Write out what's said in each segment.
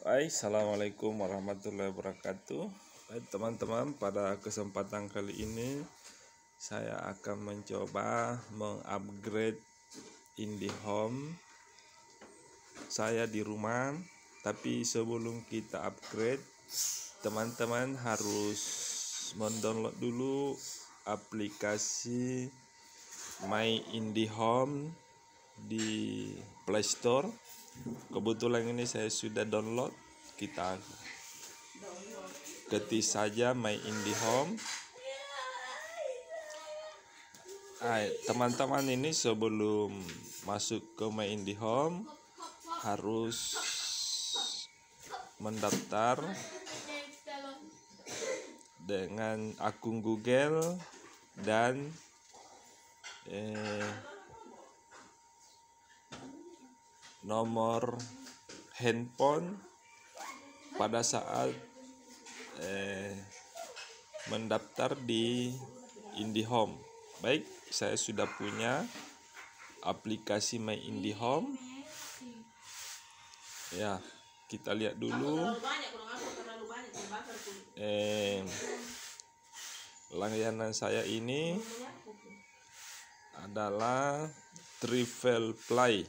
Hai, Assalamualaikum warahmatullahi wabarakatuh. Baik teman-teman, pada kesempatan kali ini Saya akan mencoba mengupgrade IndiHome Saya di rumah. Tapi sebelum kita upgrade Teman-teman harus mendownload dulu aplikasi My IndiHome di Play Store kebetulan ini saya sudah download kita ketik saja my IndiHome teman-teman ini sebelum masuk ke my IndiHome harus mendaftar dengan akun Google dan eh, nomor handphone pada saat eh, mendaftar di IndiHome. Baik, saya sudah punya aplikasi My IndiHome. Ya, kita lihat dulu. Eh, langganan saya ini adalah Travel Play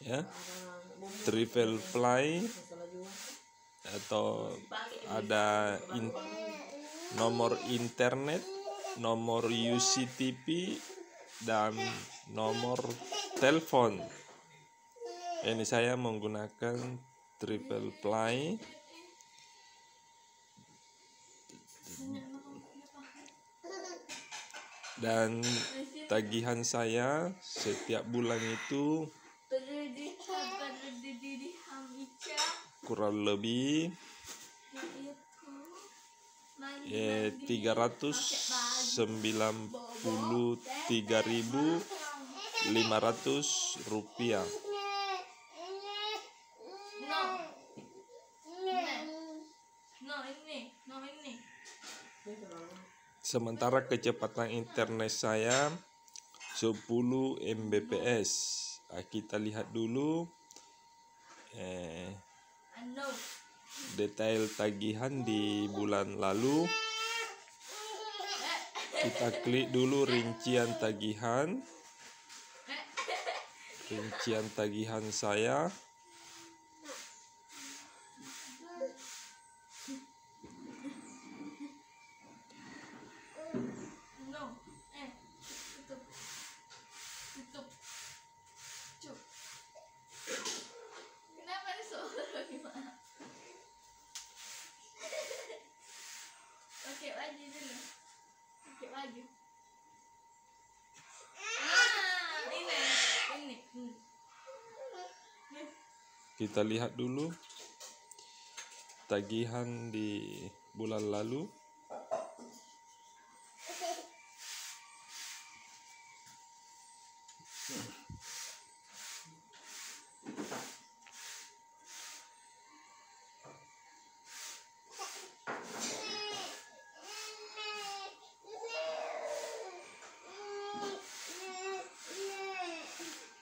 ya. Travel Fly atau ada in, nomor internet nomor UCTP dan nomor telepon. Ini saya menggunakan Triple Fly. Dan tagihan saya setiap bulan itu kurang lebih eh, 393.500 rupiah. Sementara kecepatan internet saya 10 Mbps. Nah, kita lihat dulu. Eh, detail tagihan di bulan lalu. Kita klik dulu rincian tagihan. Rincian tagihan saya lagi ah ini ini hmm. Kita lihat dulu tagihan di bulan lalu.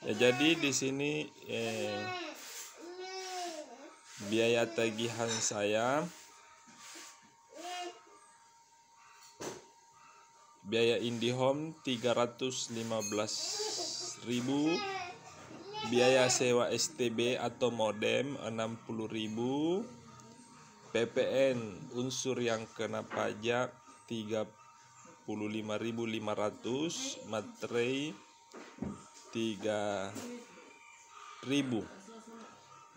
Ya, jadi di sini eh, biaya tagihan saya. Biaya IndiHome 315.000 biaya sewa STB atau modem 60.000 PPN unsur yang kena pajak 35.500 materai tiga ribu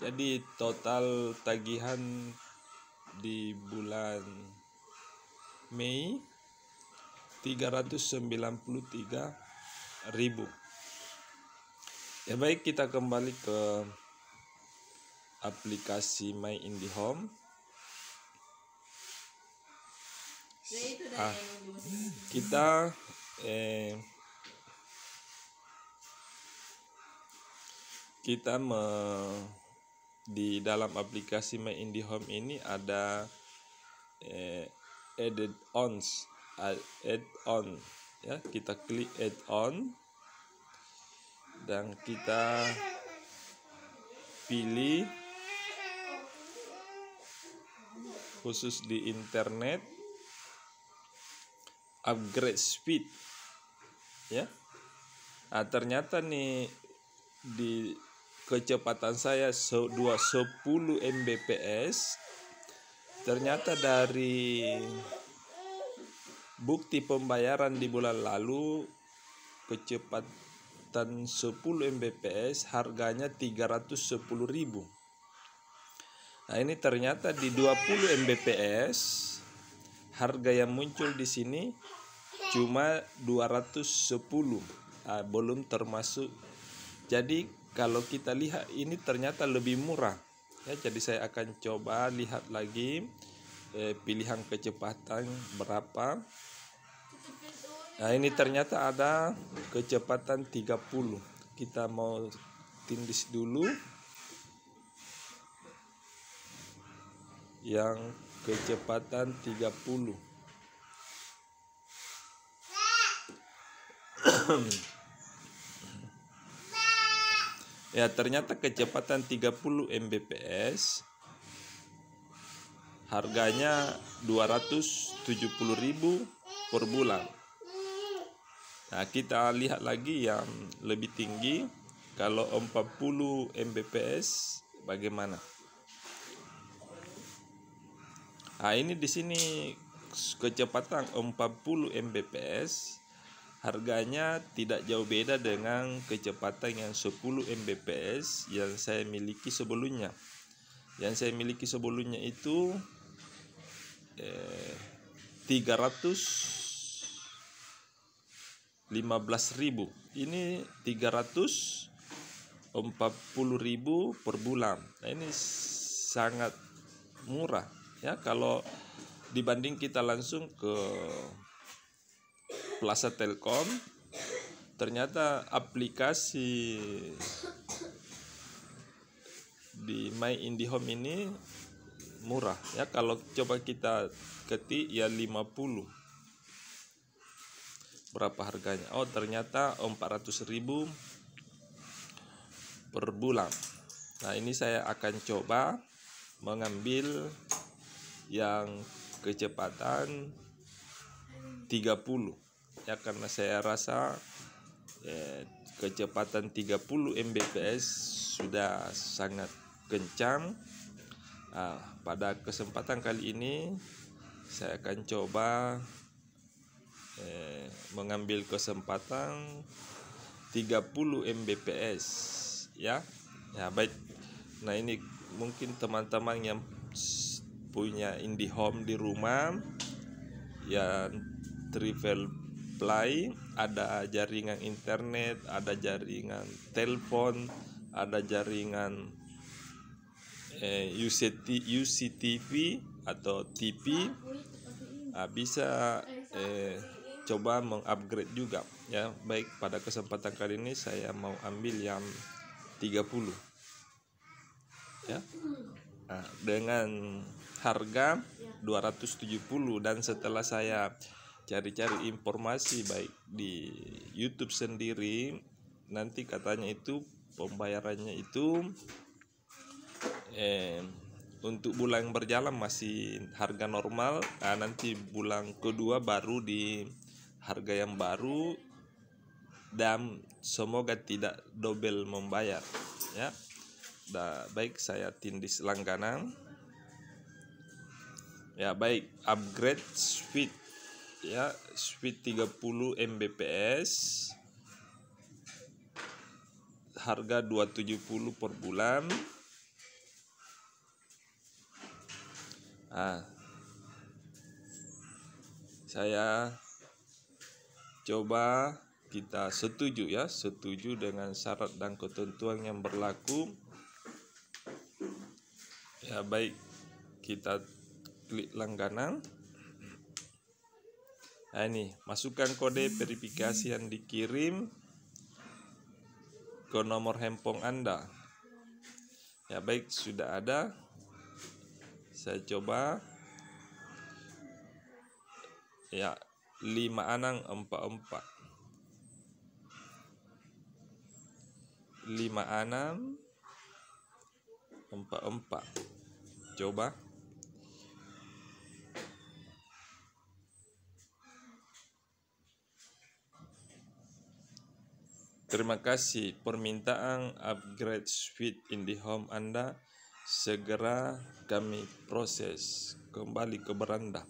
jadi total tagihan di bulan Mei 393 ribu. Ya baik kita kembali ke aplikasi My IndiHome ah, kita eh, kita me, di dalam aplikasi My IndiHome ini ada eh, added ons add on ya. Kita klik add on. Dan kita pilih khusus di internet upgrade speed ya. Nah, ternyata nih di kecepatan saya se- 210 mbps ternyata dari bukti pembayaran di bulan lalu kecepatan 10 mbps harganya 310.000 Nah, ini ternyata di 20 mbps harga yang muncul di sini cuma 210. Ah, belum termasuk. Jadi kalau kita lihat ini ternyata lebih murah. Ya, jadi saya akan coba lihat lagi eh, pilihan kecepatan berapa. Nah, ini ternyata ada kecepatan 30. Kita mau tindis dulu. yang kecepatan 30 ya ternyata kecepatan 30 mbps harganya 270.000 per bulan. Nah kita lihat lagi yang lebih tinggi. Kalau 40 mbps bagaimana? Nah, ini di sini kecepatan 40 Mbps harganya tidak jauh beda dengan kecepatan yang 10 Mbps yang saya miliki sebelumnya. Yang saya miliki sebelumnya itu eh, 315.000. Ini 340.000 per bulan. Nah, ini sangat murah ya kalau dibanding kita langsung ke Plaza Telkom ternyata aplikasi di My IndiHome ini murah. Ya kalau coba kita ketik ya 50 berapa harganya? Oh ternyata 400.000 per bulan. Nah ini saya akan coba mengambil yang kecepatan 30 ya karena saya rasa eh, kecepatan 30 Mbps sudah sangat kencang. Nah, pada kesempatan kali ini saya akan coba eh, mengambil kesempatan 30 Mbps ya. Ya baik. Nah ini mungkin teman-teman yang punya IndiHome di rumah yang travel play ada jaringan internet ada jaringan telepon ada jaringan eh, UCT, UCTV atau TV ah, bisa eh, coba mengupgrade juga ya. Baik pada kesempatan kali ini saya mau ambil yang 30 ya. Nah, dengan harga 270 dan setelah saya cari-cari informasi baik di YouTube sendiri nanti katanya itu pembayarannya itu eh, untuk bulan berjalan masih harga normal. Nah, nanti bulan kedua baru di harga yang baru dan semoga tidak double membayar ya. Da, baik saya tindis langganan. Ya baik upgrade speed ya speed 30 Mbps. Harga 270 per bulan. Ah. Saya coba kita setuju ya setuju dengan syarat dan ketentuan yang berlaku. Ya baik. Kita klik langganan nah ini masukkan kode verifikasi yang dikirim ke nomor handphone anda. Ya baik sudah ada. Saya coba. Ya lima anang empat empat lima enam empat empat coba Terima kasih. Permintaan upgrade suite IndiHome Anda segera kami proses kembali ke beranda.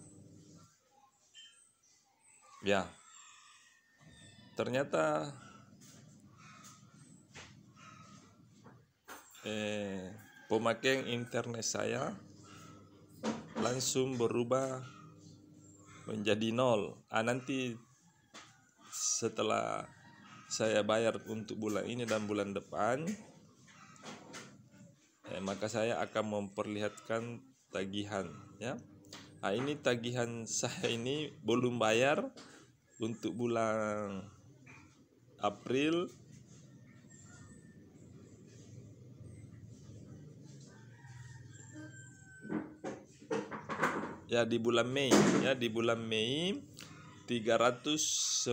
Ya. Ternyata eh, pemakaian internet saya langsung berubah menjadi nol. Ah, nanti setelah saya bayar untuk bulan ini dan bulan depan, eh, maka saya akan memperlihatkan tagihan. Ya, nah, ini tagihan saya ini belum bayar untuk bulan April ya di bulan Mei ya di bulan Mei 393.500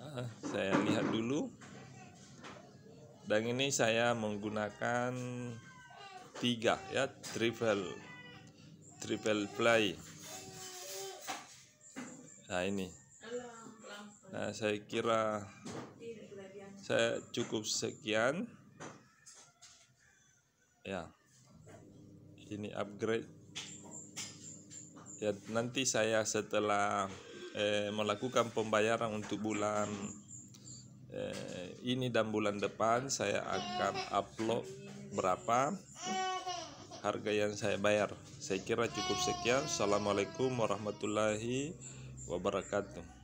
ah, saya lihat dulu. Dan ini saya menggunakan tiga ya triple triple play nah ini. Nah saya kira saya cukup sekian. Ya ini upgrade ya nanti saya setelah eh, melakukan pembayaran untuk bulan eh, ini dan bulan depan saya akan upload berapa harga yang saya bayar. Saya kira cukup sekian. Assalamualaikum warahmatullahi wabarakatuh